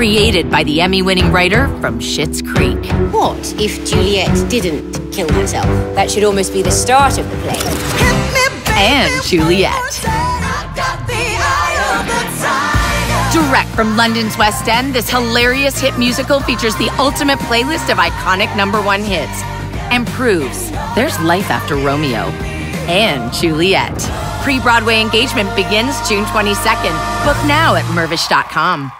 Created by the Emmy winning writer from Schitt's Creek. What if Juliet didn't kill herself? That should almost be the start of the play. And Juliet. Direct from London's West End, this hilarious hit musical features the ultimate playlist of iconic number one hits and proves there's life after Romeo and Juliet. Pre Broadway engagement begins June 22nd. Book now at Mirvish.com.